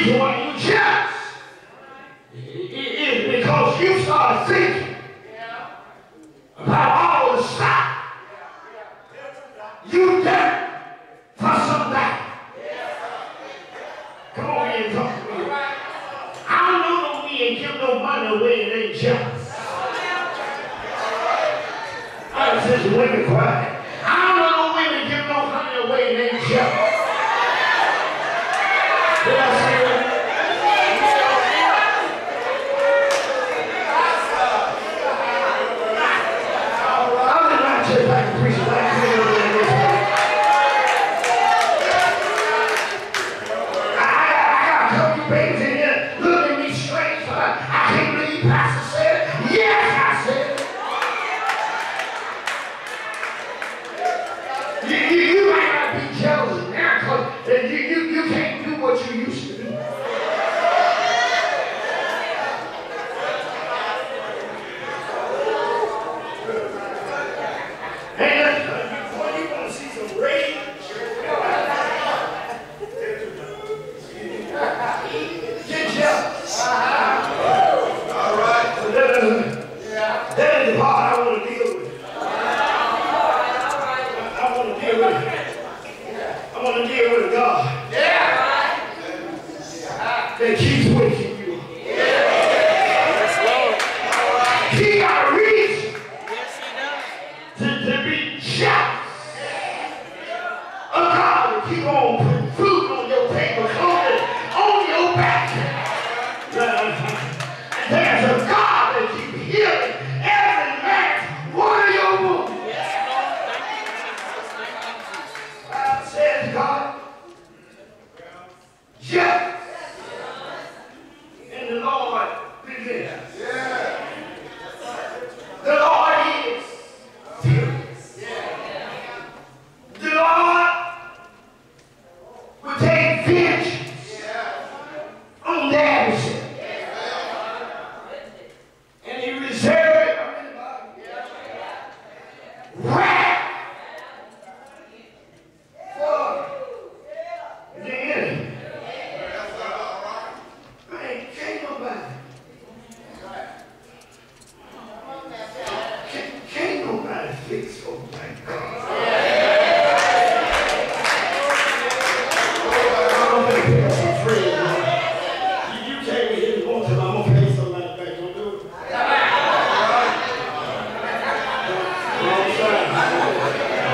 is why Three.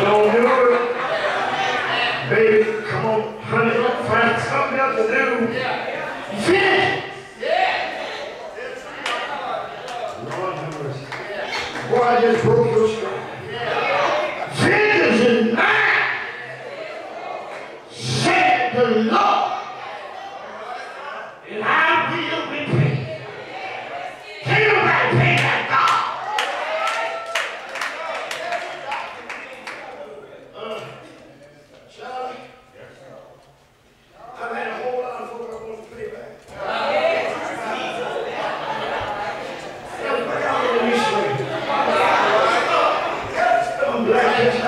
Don't do it. Baby, come on, honey, find something else to do. Right.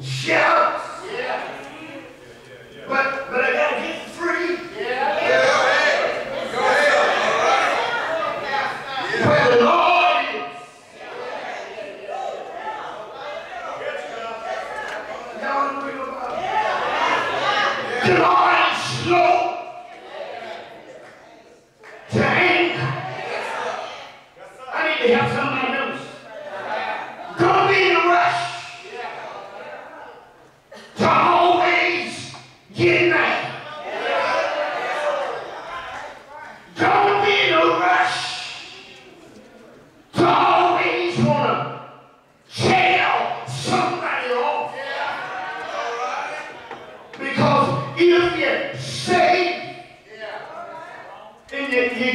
Jealous.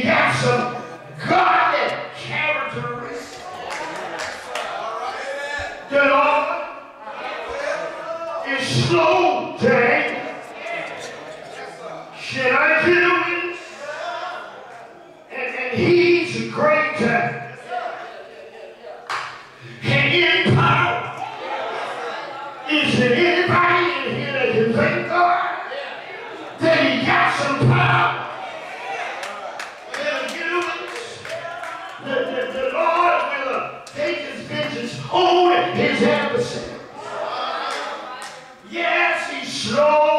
And slow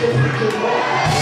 come on,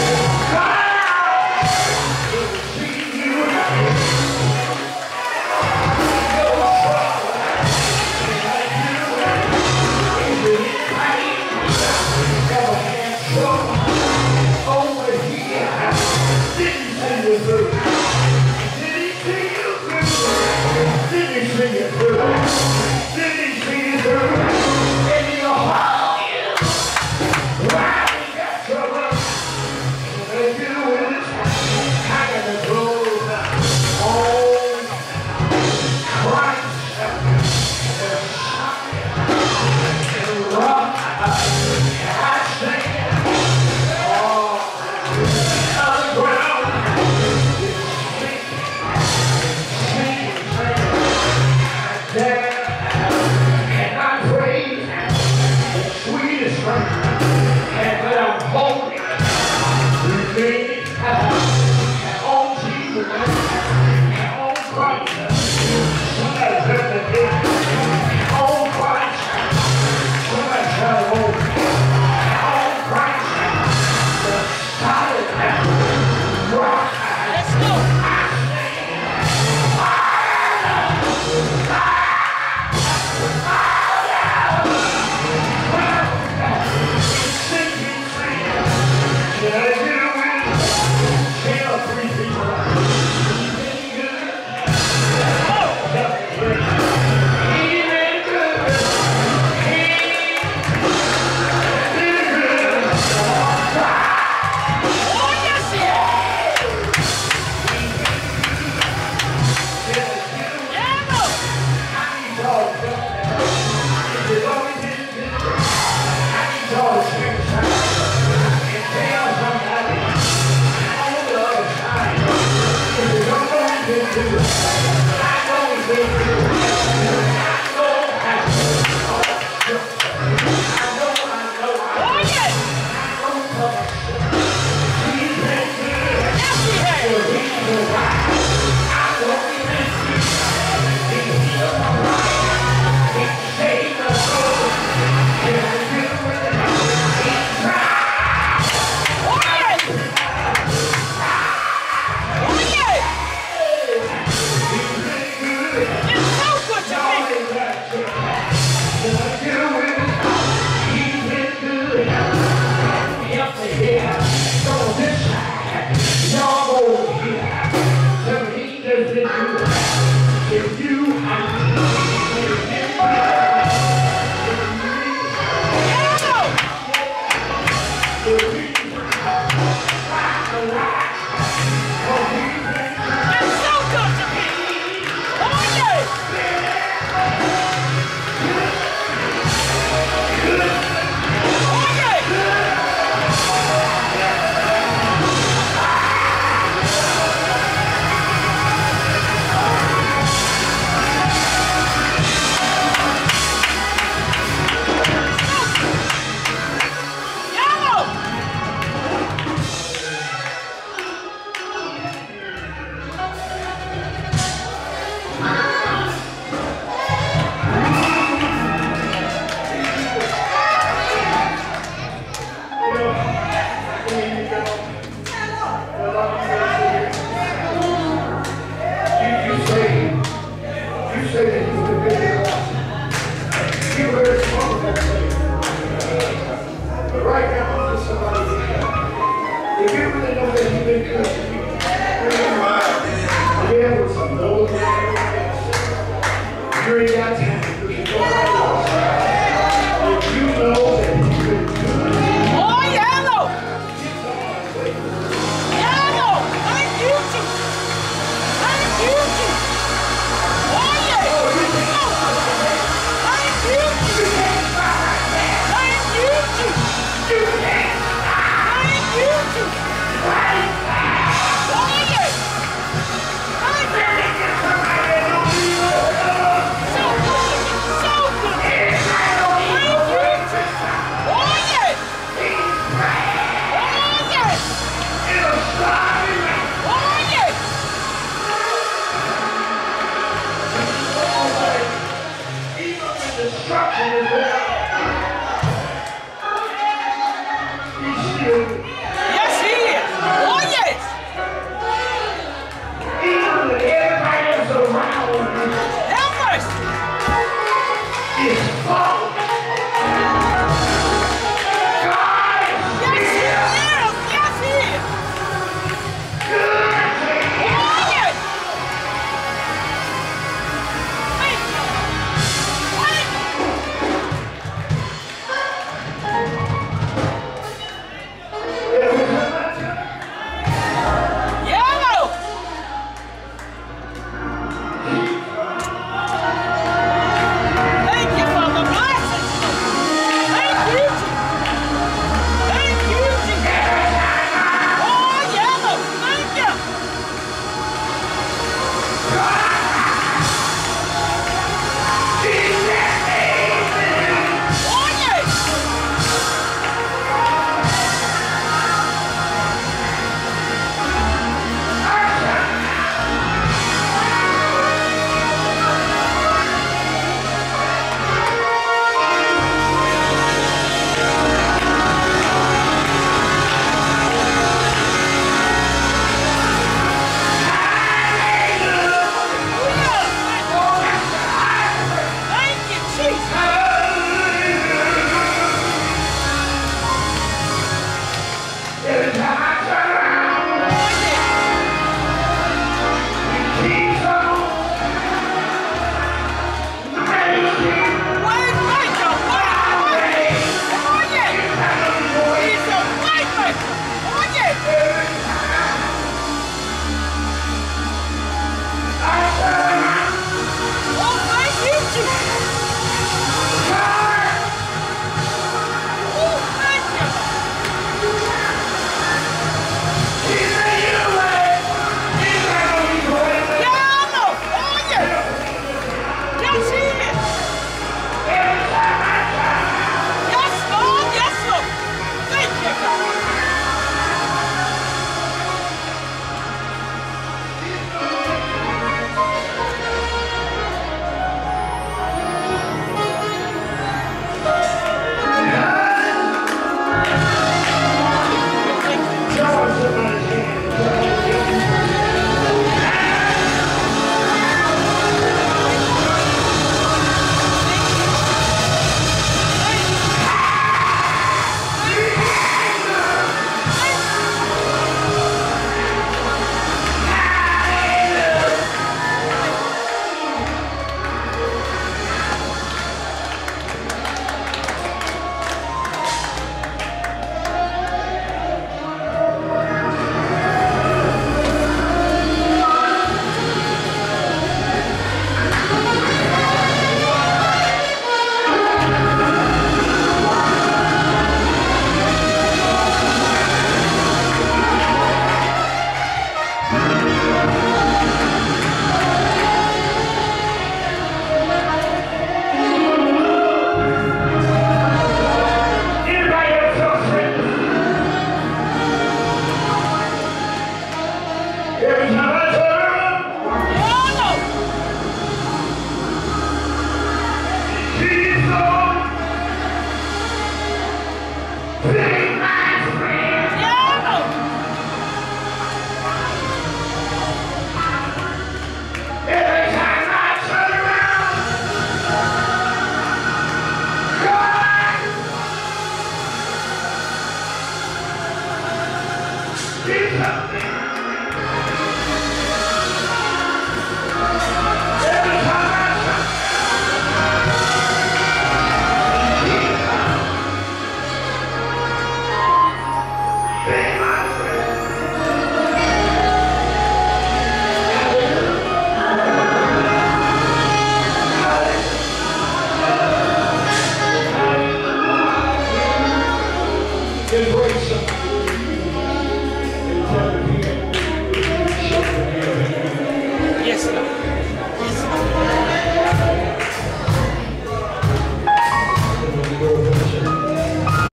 see something.